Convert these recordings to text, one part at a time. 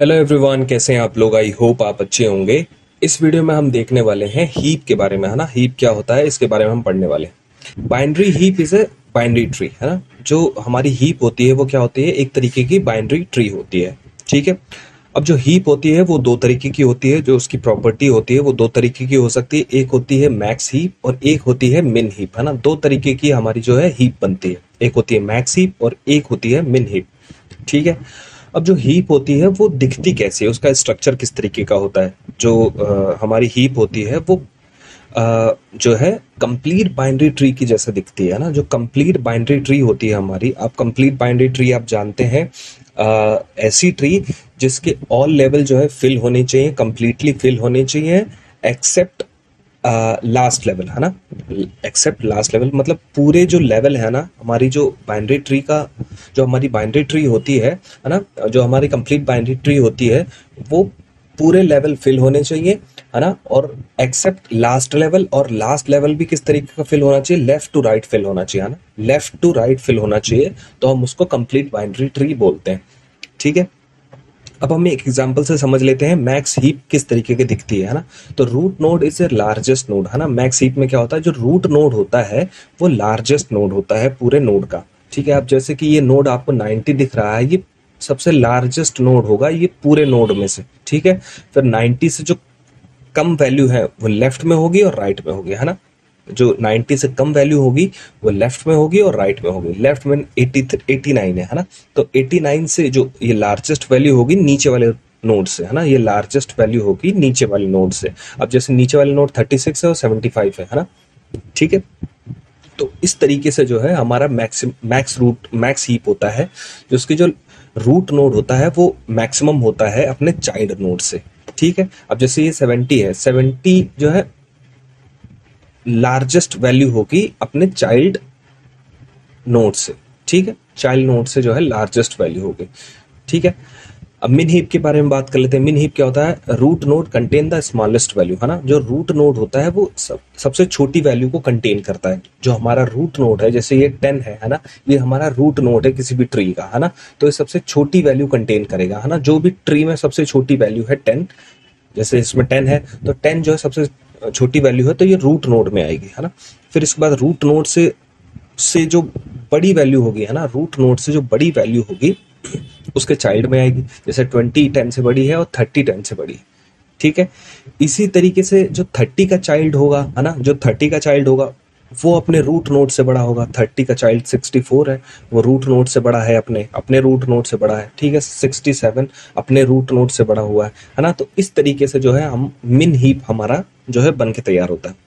Hello everyone कैसे हैं आप लोग? आई होप आप अच्छे होंगे। इस वीडियो में हम देखने वाले हैं हीप के बारे में, है ना? हीप क्या होता है? इसके बारे में हम पढ़ने वाले binary heap is a binary tree है ना? जो हमारी हीप होती है, वो क्या होती है? एक तरीके की बाइंड्री ट्री होती है, ठीक है? अब जो हीप होती है, वो दो तरीके की होती है। जो उसकी प्रॉपर्टी होती है, वो दो तरीके की हो सकती है। एक होती है मैक्स हीप और एक होती है मिन हीप है ना? दो तरीके की हमारी जो है हीप बनती है। एक होती है मैक्स हीप और एक होती है मिन हीप ठीक है? अब जो हीप होती है वो दिखती कैसे है? उसका स्ट्रक्चर किस तरीके का होता है? जो आ, हमारी हीप होती है वो आ, जो है कंप्लीट बाइंड्री ट्री की जैसे दिखती है ना? जो कंप्लीट बाइंड्री ट्री होती है हमारी आप कंप्लीट बाइंड्री ट्री आप जानते हैं ऐसी ट्री जिसके ऑल लेवल जो है फिल होने चाहिए कंप्लीटली फिल होने चाहिए एक्सेप्ट लास्ट लेवल है ना? एक्सेप्ट लास्ट लेवल मतलब पूरे जो लेवल है ना, हमारी जो बाइनरी ट्री का, जो हमारी बाइनरी ट्री होती है है ना? जो हमारी कंप्लीट बाइनरी ट्री होती है, वो पूरे लेवल फिल होने चाहिए, है ना? और एक्सेप्ट लास्ट लेवल और लास्ट लेवल भी किस तरीके का फिल होना चाहिए? लेफ़्ट टू राइट फिल होना चाहिए, है ना? लेफ़्ट टू राइट फिल होना चाहिए तो हम उसको कंप्लीट बाइनरी ट्री बोलते हैं। ठीक है? अब हम एक एग्जांपल से समझ लेते हैं मैक्स हीप किस तरीके की दिखती है ना? तो root node is a largest node है ना? मैक्स हीप में क्या होता है? जो रूट नोड होता है, वो लार्जेस्ट नोड होता है पूरे नोड का। ठीक है, अब जैसे कि ये नोड आपको 90 दिख रहा है, ये सबसे लार्जेस्ट नोड होगा ये पूरे नोड में से। ठीक है? फिर 90 से जो कम वैल्यू है, वो लेफ़्ट में होगी और राइट में होगी, है ना? जो 90 से कम वैल्यू होगी, वो लेफ़्ट में होगी और राइट में होगी। लेफ़्ट में 80 89 है है ना? तो 89 से जो ये लार्जेस्ट वैल्यू होगी, नीचे वाले नोड से, है ना? ये लार्जेस्ट वैल्यू होगी, नीचे वाले नोड से। अब जैसे नीचे वाले नोड 36 है और 75 है है ना? ठीक है? तो इस तरीके से जो है, हमारा max max root max heap होता है। जो उसकी जो रूट नोड होता है, वो मैक्सिमम होता है अपने चाइल्ड नोड से। ठीक है? अब जैसे ये 70 है 70 जो है लार्जेस्ट वैल्यू होगी अपने चाइल्ड नोड से ठीक है? चाइल्ड नोड से जो है लार्जेस्ट वैल्यू होगी ठीक है? अब मिन हीप के बारे में बात कर लेते हैं। मिन हीप क्या होता है? Root node contain the smallest value है ना? जो रूट नोड होता है वो सब, सबसे छोटी वैल्यू को कंटेन करता है। जो हमारा रूट नोड है जैसे ये टेन है है ना? ये हमारा रूट नोड है किसी भी ट्री का है ना? तो ये सबसे छोटी वैल्यू कंटेन करेगा है ना? जो भी ट्री में सबसे छोटी वैल्यू है टेन जैसे इसमें टेन है तो टेन जो है सबसे छोटी वैल्यू है तो ये रूट नोड में आएगी, है ना? फिर इसके बाद रूट नोड से से जो बड़ी वैल्यू होगी, है ना? रूट नोड से जो बड़ी वैल्यू होगी, उसके चाइल्ड में आएगी। जैसे ट्वेंटी टेन से बड़ी है और थर्टी टेन से बड़ी ठीक है? इसी तरीके से जो थर्टी का चाइल्ड होगा, है ना? जो थर्टी का चाइल्ड होगा वो अपने रूट नोट से बड़ा होगा। थर्टी का चाइल्ड सिक्सटी फोर है, वो रूट नोट से बड़ा है अपने अपने रूट नोट से बड़ा है। ठीक है सिक्सटी सेवन अपने रूट नोट से बड़ा हुआ है है ना? तो इस तरीके से जो है, हम मिन हीप हमारा जो है बन के तैयार होता है।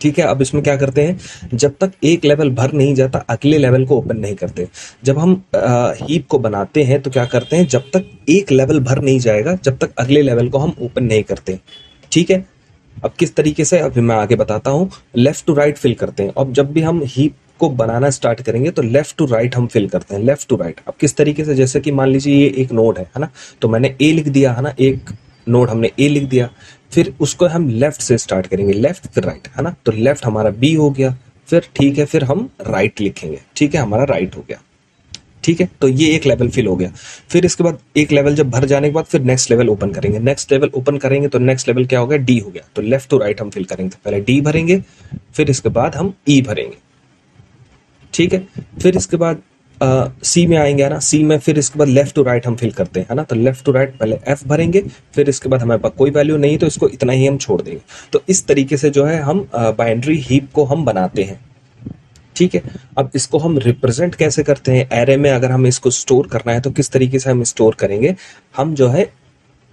ठीक है, अब इसमें क्या करते हैं? जब तक एक लेवल भर नहीं जाता, अगले लेवल को ओपन नहीं करते। जब हम हीप को बनाते हैं तो क्या करते हैं? जब तक एक लेवल भर नहीं जाएगा, जब तक अगले लेवल को हम ओपन नहीं करते। ठीक है अब किस तरीके से अभी मैं आगे बताता हूँ। लेफ़्ट टू राइट फिल करते हैं। अब जब भी हम हीप को बनाना स्टार्ट करेंगे तो लेफ़्ट टू राइट हम फिल करते हैं। लेफ़्ट टू राइट अब किस तरीके से, जैसे कि मान लीजिए ये एक नोड है है ना? तो मैंने ए लिख दिया, है ना? एक नोड हमने ए लिख दिया। फिर उसको हम लेफ़्ट से स्टार्ट करेंगे। लेफ़्ट फिर राइट है ना? तो लेफ़्ट हमारा बी हो गया। फिर ठीक है, फिर हम राइट लिखेंगे। ठीक है, हमारा राइट हो गया। ठीक है? तो ये एक लेवल फिल हो गया। फिर इसके बाद एक लेवल जब भर जाने के बाद फिर नेक्स्ट लेवल ओपन करेंगे। नेक्स्ट लेवल ओपन करेंगे तो नेक्स्ट लेवल क्या हो गया? डी हो गया। तो लेफ़्ट टू राइट हम फिल करेंगे। पहले डी भरेंगे, फिर इसके बाद हम ई e भरेंगे। ठीक है? फिर इसके बाद सी में आएँगे ना? सी में फिर इसके बाद लेफ़्ट टू राइट हम फिल करते हैं ना? तो लेफ़्ट टू राइट पहले एफ़ भरेंगे, फिर इसके बाद हमारे पास कोई वैल्यू नहीं है तो इसको इतना ही हम छोड़ देंगे। तो इस तरीके से जो है हम बाइंड्री हीप को हम बनाते हैं। ठीक है, अब इसको हम रिप्रेजेंट कैसे करते हैं? एरे में अगर हम इसको स्टोर करना है तो किस तरीके से हम स्टोर करेंगे? हम जो है,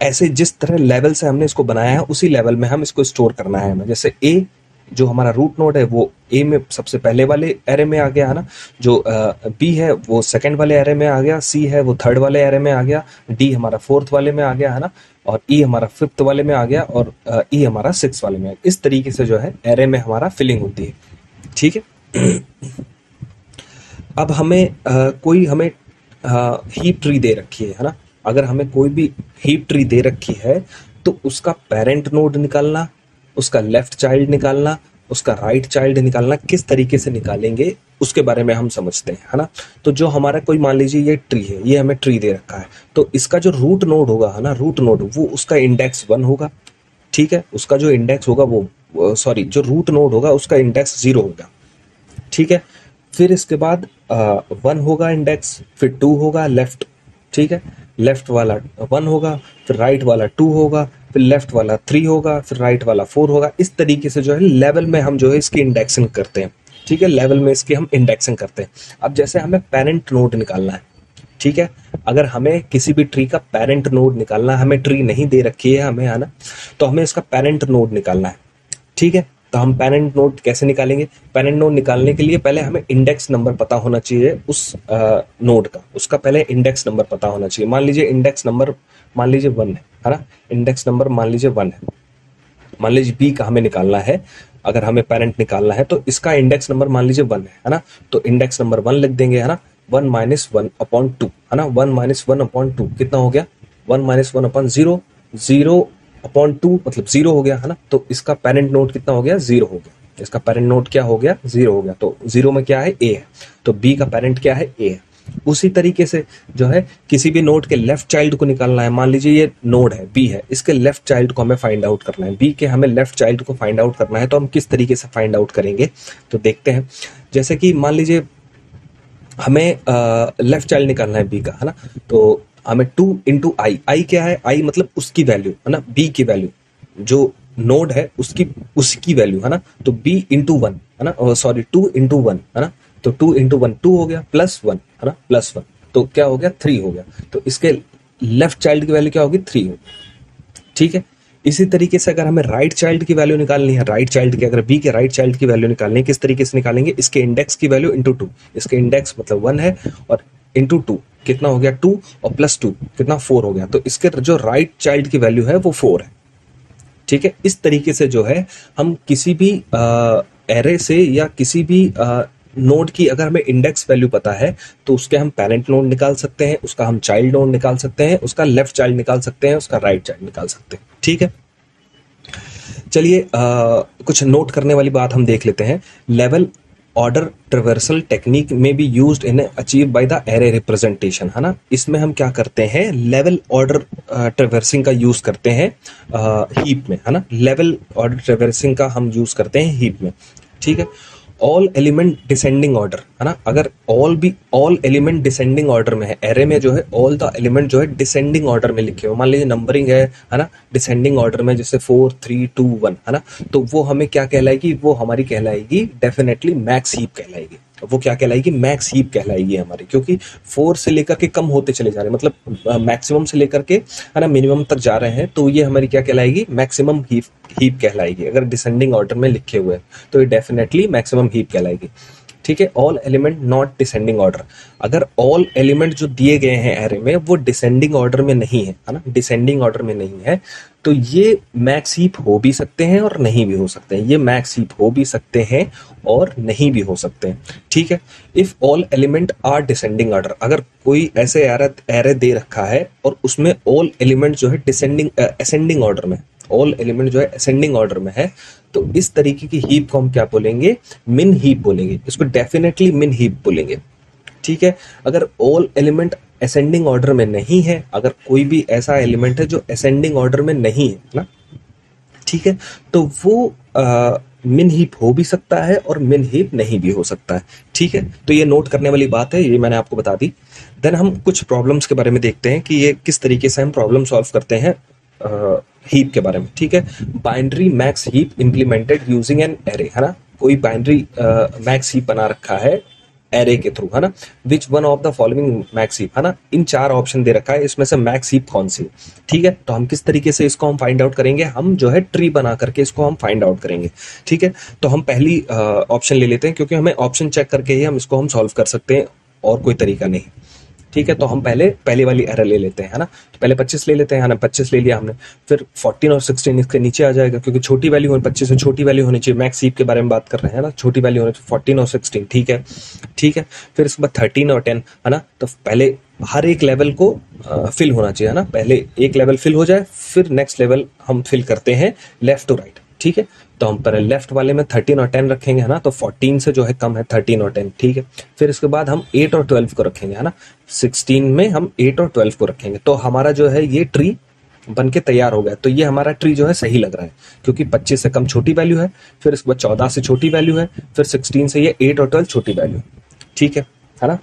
ऐसे जिस तरह लेवल से हमने इसको बनाया है, उसी लेवल में हम इसको स्टोर करना है हमें। जैसे ए जो हमारा रूट नोड है, वो ए में सबसे पहले वाले एरे में आ गया, है ना? जो बी है, वो सेकंड वाले एरे में आ गया सी है, वो थर्ड वाले एरे में आ गया डी हमारा फोर्थ वाले में आ गया, है ना? और ई e हमारा फिफ्थ वाले में आ गया, और ई e हमारा सिक्स वाले में इस तरीके से जो है एरे में हमारा फिलिंग होती है। ठीक है? अब हमें आ, कोई हमें हीप ट्री दे रखी है है ना? अगर हमें कोई भी हीप ट्री दे रखी है तो उसका पेरेंट नोड निकालना उसका लेफ़्ट चाइल्ड निकालना उसका राइट right चाइल्ड निकालना किस तरीके से निकालेंगे उसके बारे में हम समझते हैं है ना? तो जो हमारा कोई मान लीजिए ये ट्री है ये हमें ट्री दे रखा है तो इसका जो रूट नोड होगा है ना रूट नोड वो उसका इंडेक्स वन होगा ठीक है? उसका जो इंडेक्स होगा वो सॉरी जो रूट नोड होगा उसका इंडेक्स ज़ीरो होगा। ठीक है? फिर इसके बाद वन होगा इंडेक्स फिर टू होगा लेफ़्ट ठीक है? लेफ़्ट वाला वन होगा, फिर राइट वाला टू होगा, फिर लेफ़्ट वाला थ्री होगा, फिर राइट वाला फोर होगा। इस तरीके से जो है लेवल में हम जो है इसकी इंडेक्सिंग करते हैं, ठीक है? लेवल में इसकी हम इंडेक्सिंग करते हैं। अब जैसे हमें पेरेंट नोड निकालना है, ठीक है? अगर हमें किसी भी ट्री का पेरेंट नोड निकालना है, हमें ट्री नहीं दे रखी है हमें, है ना? तो हमें इसका पेरेंट नोड निकालना है, ठीक है? तो हम पेरेंट नोड कैसे निकालेंगे? पेरेंट नोड निकालने के लिए पहले हमें इंडेक्स नंबर पता होना चाहिए उस नोड का। उसका पहले इंडेक्स नंबर पता होना चाहिए। मान लीजिए इंडेक्स नंबर मान लीजिए वन है है ना? इंडेक्स नंबर मान लीजिए वन है। मान लीजिए बी का हमें निकालना है। अगर हमें पेरेंट निकालना है तो इसका इंडेक्स नंबर मान लीजिए वन है है ना? तो इंडेक्स नंबर वन लिख देंगे, है ना? One minus one upon two है ना? One minus one upon two कितना हो गया? One minus one upon zero zero upon two मतलब ज़ीरो हो गया, है ना? तो इसका पेरेंट नोट कितना हो गया? ज़ीरो हो गया। इसका पेरेंट नोट क्या हो गया? ज़ीरो हो गया। तो ज़ीरो में क्या है? ए है। तो बी का पेरेंट क्या है? ए है। उसी तरीके से जो है, किसी भी नोड के लेफ़्ट चाइल्ड को निकालना है। मान लीजिए ये नोड है बी है। इसके लेफ़्ट चाइल्ड को हमें फाइंड आउट करना है। बी के हमें लेफ़्ट चाइल्ड को फाइंड आउट करना है तो हम किस तरीके से फाइंड आउट करेंगे? तो देखते हैं। जैसे कि मान लीजिए हमें लेफ़्ट चाइल्ड निकालना है बी का, है ना? तो हमें टू इंटू आई आई क्या है? आई मतलब उसकी वैल्यू है ना? बी की वैल्यू जो नोड है, उसकी उसकी वैल्यू है ना? तो बी इंटू वन है ना? सॉरी टू इंटू वन है ना? तो टू इंटू वन टू हो गया प्लस वन है ना? प्लस वन तो क्या हो गया? थ्री हो गया। तो इसके लेफ़्ट चाइल्ड की वैल्यू क्या होगी? थ्री होगी। ठीक है? इसी तरीके से अगर हमें राइट चाइल्ड की वैल्यू निकालनी है राइट चाइल्ड की, अगर बी के राइट चाइल्ड की वैल्यू निकालनी है, किस तरीके से निकालेंगे? इसके इंडेक्स की वैल्यू इंटू टू इसके इंडेक्स मतलब वन है और इंटू टू कितना हो गया? टू और प्लस टू कितना फोर हो गया? तो इसके जो राइट चाइल्ड की वैल्यू है, वो फोर है। ठीक है? इस तरीके से जो है, हम किसी भी एरे से या किसी भी नोड की अगर हमें इंडेक्स वैल्यू पता है तो उसके हम पेरेंट नोड निकाल सकते हैं, उसका हम चाइल्ड नोड निकाल सकते हैं, उसका लेफ़्ट चाइल्ड निकाल सकते हैं, उसका राइट चाइल्ड निकाल सकते हैं। ठीक है? चलिए कुछ नोट करने वाली बात हम देख लेते हैं। लेवल ऑर्डर ट्रिवर्सल टेक्निक में be use in achieve by the array representation है ना? इसमें हम क्या करते हैं? लेवल ऑर्डर ट्रिवर्सिंग का यूज़ करते हैं हीप में, है ना? लेवल ऑर्डर ट्रिवर्सिंग का हम यूज़ करते हैं हीप में, ठीक है? ऑल एलिमेंट डिसेंडिंग ऑर्डर है ना? अगर ऑल भी ऑल एलिमेंट डिसेंडिंग ऑर्डर में है एरे में जो है ऑल द एलिमेंट जो है डिसेंडिंग ऑर्डर में लिखे हो। मान लीजिए नंबरिंग है है ना? डिसेंडिंग ऑर्डर में जैसे फोर थ्री टू वन है ना? तो वो हमें क्या कहलाएगी? वो हमारी कहलाएगी डेफिनेटली मैक्स हीप कहलाएगी। वो क्या कहलाएगी? मैक्स हीप कहलाएगी हमारी, क्योंकि फोर से लेकर के कम होते चले जा रहे हैं। मतलब मैक्सिमम से लेकर के, है ना मिनिमम तक जा रहे हैं तो ये हमारी क्या कहलाएगी? मैक्सिमम हीप हीप कहलाएगी। अगर डिसेंडिंग ऑर्डर में लिखे हुए हैं तो ये डेफिनेटली मैक्सिमम हीप कहलाएगी। ठीक है all element not descending order अगर ऑल एलिमेंट जो दिए गए हैं एरे में, वो डिसेंडिंग ऑर्डर में नहीं है ना? डिसेंडिंग ऑर्डर में नहीं है तो ये मैक्स हीप हो भी सकते हैं और नहीं भी हो सकते हैं। ये मैक्स हीप हो भी सकते हैं और नहीं भी हो सकते हैं। ठीक है? If all element are descending order अगर कोई ऐसे एरे दे रखा है और उसमें ऑल एलिमेंट जो है डिसेंडिंग असेंडिंग ऑर्डर में ऑल एलिमेंट जो है असेंडिंग ऑर्डर में है तो इस तरीके की हीप को हम क्या बोलेंगे? मिन हीप बोलेंगे। इसको डेफिनेटली मिन हीप बोलेंगे। ठीक है? अगर ऑल एलिमेंट असेंडिंग ऑर्डर में नहीं है अगर कोई भी ऐसा एलिमेंट है जो असेंडिंग ऑर्डर में नहीं है ना? ठीक है? तो वो आ, मिन हीप हो भी सकता है और मिन हीप नहीं भी हो सकता है। ठीक है? तो ये नोट करने वाली बात है ये मैंने आपको बता दी। देन हम कुछ प्रॉब्लम्स के बारे में देखते हैं कि ये किस तरीके से हम प्रॉब्लम सॉल्व करते हैं। हीप के बारे में, ठीक है? Binary max heap implemented using an array है ना? कोई बाइंड्री मैक्स हीप बना रखा है एरे के थ्रू है ना? Which one of the following max heap है ना? इन चार ऑप्शन दे रखा है, इसमें से मैक्स हीप कौन सी? ठीक है? तो हम किस तरीके से इसको हम फाइंड आउट करेंगे? हम जो है ट्री बना करके इसको हम फाइंड आउट करेंगे, ठीक है? तो हम पहली ऑप्शन ले लेते हैं, क्योंकि हमें ऑप्शन चेक करके ही हम इसको हम सॉल्व कर सकते हैं, और कोई तरीका नहीं। ठीक है तो हम पहले, पहली वाली एरर ले लेते हैं, है ना? तो पहले 25 ले लेते हैं ना? 25 ले लिया हमने। फिर 14 और 16 इसके नीचे आ जाएगा, क्योंकि छोटी वैल्यू होनी, पच्चीस से छोटी वैल्यू होनी चाहिए। मैक्स के बारे में बात कर रहे हैं ना? छोटी वैल्यू होनी चाहिए फोर्टीन और सिक्सटीन ठीक है? ठीक है? फिर इसके बाद थर्टीन और टेन है ना? तो पहले हर एक लेवल को फिल होना चाहिए, है ना? पहले एक लेवल फिल हो जाए, फिर नेक्स्ट लेवल हम फिल करते हैं लेफ़्ट टू राइट ठीक है? तो हम पर लेफ़्ट वाले में थर्टीन और टेन रखेंगे, है ना? तो फोर्टीन से जो है कम है थर्टीन और टेन ठीक है? फिर इसके बाद हम एट और ट्वेल्व को रखेंगे, है ना? सिक्सटीन में हम एट और ट्वेल्व को रखेंगे। तो हमारा जो है ये ट्री बन के तैयार हो गया। तो ये हमारा ट्री जो है सही लग रहा है, क्योंकि 25 से कम छोटी वैल्यू है, फिर इसके बाद 14 से छोटी वैल्यू है, फिर 16 से ये 8 और 12 छोटी वैल्यू ठीक है? है ना?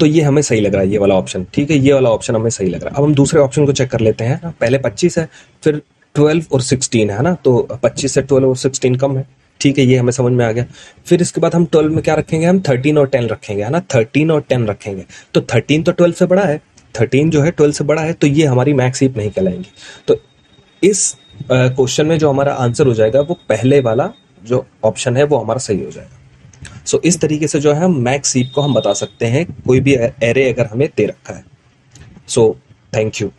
तो ये हमें सही लग रहा है, ये वाला ऑप्शन ठीक है? ये वाला ऑप्शन हमें सही लग रहा है। अब हम दूसरे ऑप्शन को चेक कर लेते हैं पहले 25 है, फिर 12 और 16 है ना? तो 25 से 12 और 16 कम है। ठीक है, ये हमें समझ में आ गया। फिर इसके बाद हम 12 में क्या रखेंगे? हम 13 और टेन रखेंगे, है ना? 13 और टेन रखेंगे। तो 13 तो 12 से बड़ा है, थर्टीन जो है ट्वेल्व से बड़ा है तो ये हमारी मैक्स हीप नहीं कहलाएँगी। तो इस क्वेश्चन में जो हमारा आंसर हो जाएगा, वो पहले वाला जो ऑप्शन है, वो हमारा सही हो जाएगा। सो इस तरीके से जो है हम मैक्स हीप को हम बता सकते हैं, कोई भी एरे अगर हमें दे रखा है। So thank you